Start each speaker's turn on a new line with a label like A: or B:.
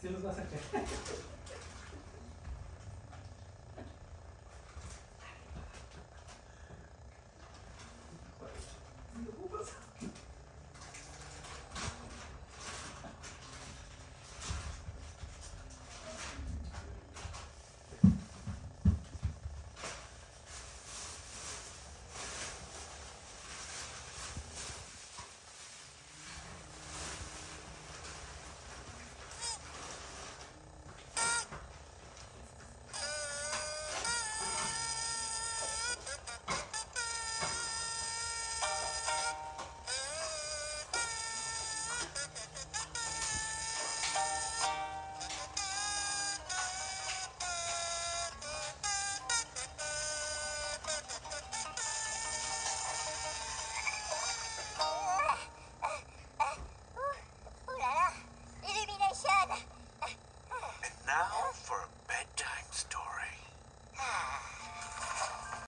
A: ¿Sí los vas a echar?
B: Now for a bedtime story.